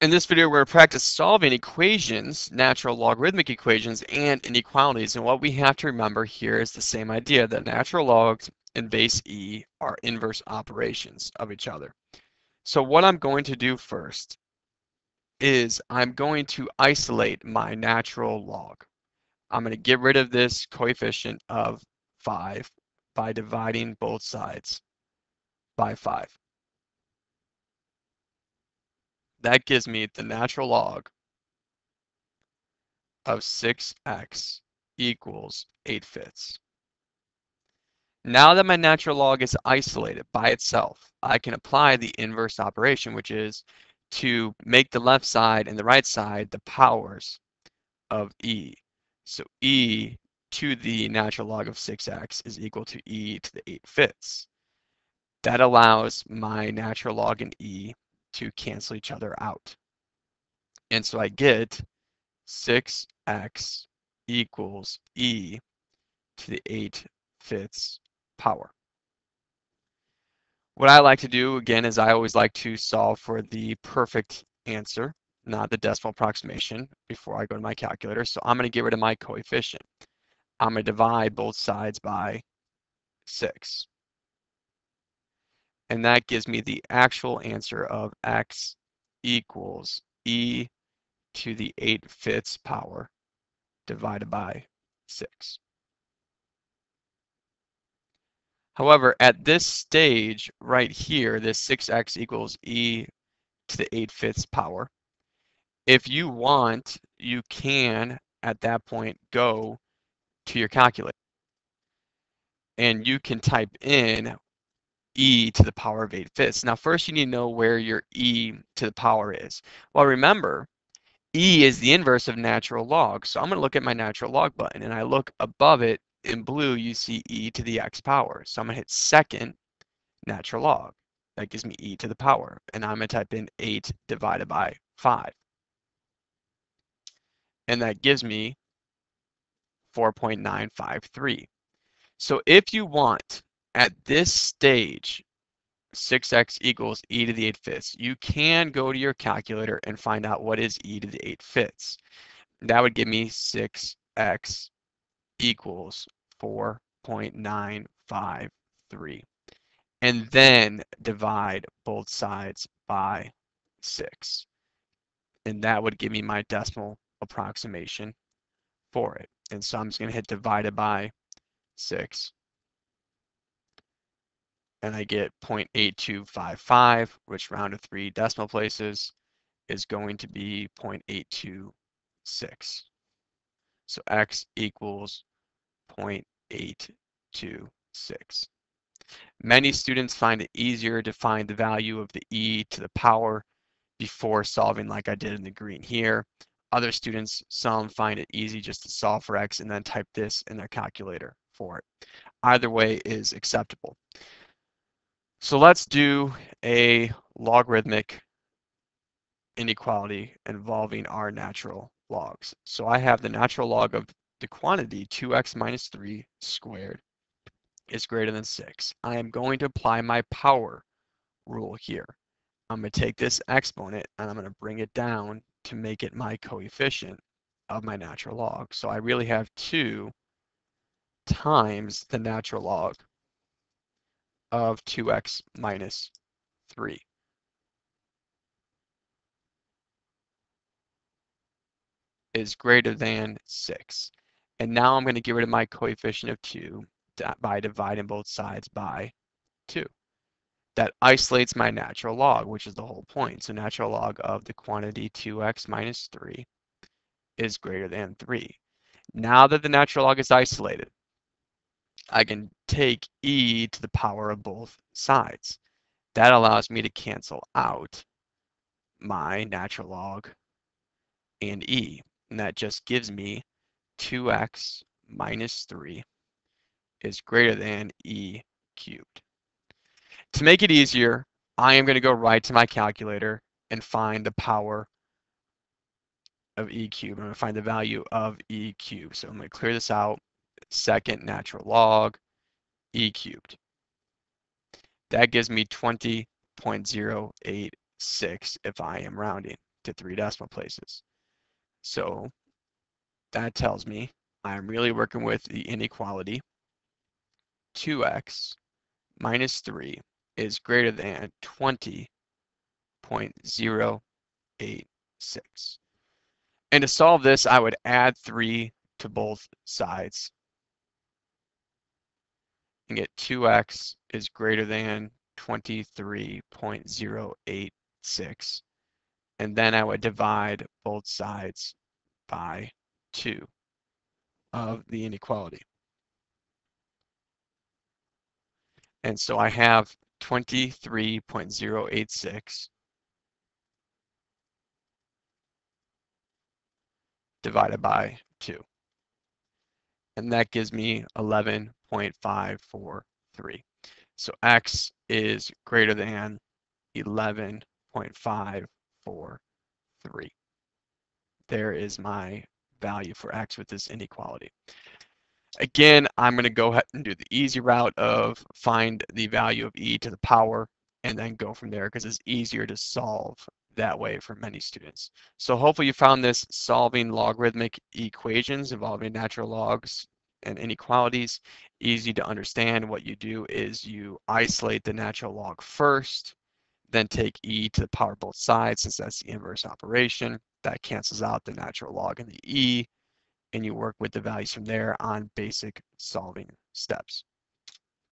In this video, we're going to practice solving equations, natural logarithmic equations, and inequalities. And what we have to remember here is the same idea that natural logs and base e are inverse operations of each other. So what I'm going to do first is I'm going to isolate my natural log. I'm going to get rid of this coefficient of 5 by dividing both sides by 5. That gives me the natural log of 6x equals 8 fifths. Now that my natural log is isolated by itself, I can apply the inverse operation, which is to make the left side and the right side the powers of e. So e to the natural log of 6x is equal to e to the 8 fifths. That allows my natural log in e to cancel each other out. And so I get 6x equals e to the 8 fifths power. What I like to do, again, is I always like to solve for the perfect answer, not the decimal approximation, before I go to my calculator. So I'm going to get rid of my coefficient. I'm going to divide both sides by 6 and that gives me the actual answer of x equals e to the 8 fifths power divided by 6. However, at this stage right here, this 6x equals e to the 8 fifths power, if you want, you can, at that point, go to your calculator. And you can type in e to the power of 8 fifths. Now, first you need to know where your e to the power is. Well, remember, e is the inverse of natural log. So I'm going to look at my natural log button, and I look above it in blue, you see e to the x power. So I'm going to hit second natural log. That gives me e to the power. And I'm going to type in 8 divided by 5. And that gives me 4.953. So if you want at this stage, 6x equals e to the 8 fifths, you can go to your calculator and find out what is e to the 8 fifths. That would give me 6x equals 4.953. And then divide both sides by 6. And that would give me my decimal approximation for it. And so I'm just going to hit divided by 6 and I get 0.8255, which round three decimal places is going to be 0.826. So x equals 0.826. Many students find it easier to find the value of the e to the power before solving like I did in the green here. Other students, some find it easy just to solve for x and then type this in their calculator for it. Either way is acceptable. So let's do a logarithmic inequality involving our natural logs. So I have the natural log of the quantity 2x minus 3 squared is greater than 6. I am going to apply my power rule here. I'm going to take this exponent and I'm going to bring it down to make it my coefficient of my natural log. So I really have 2 times the natural log of 2x minus 3. is greater than 6. And now I'm going to get rid of my coefficient of 2 by dividing both sides by 2. That isolates my natural log, which is the whole point. So natural log of the quantity 2x minus 3 is greater than 3. Now that the natural log is isolated, I can take e to the power of both sides. That allows me to cancel out my natural log and e. And that just gives me 2x minus 3 is greater than e cubed. To make it easier, I am going to go right to my calculator and find the power of e cubed. I'm going to find the value of e cubed. So I'm going to clear this out second natural log e cubed. That gives me 20.086 if I am rounding. to three decimal places. So that tells me I'm really working with the inequality 2x minus 3 is greater than 20.086. And to solve this, I would add 3 to both sides and get 2x is greater than 23.086. And then I would divide both sides by 2 of the inequality. And so I have 23.086 divided by 2. And that gives me 11.543. So x is greater than 11.543. There is my value for x with this inequality. Again, I'm going to go ahead and do the easy route of find the value of e to the power and then go from there because it's easier to solve that way for many students. So hopefully you found this solving logarithmic equations involving natural logs and inequalities easy to understand. What you do is you isolate the natural log first, then take e to the power of both sides since that's the inverse operation. That cancels out the natural log and the e and you work with the values from there on basic solving steps.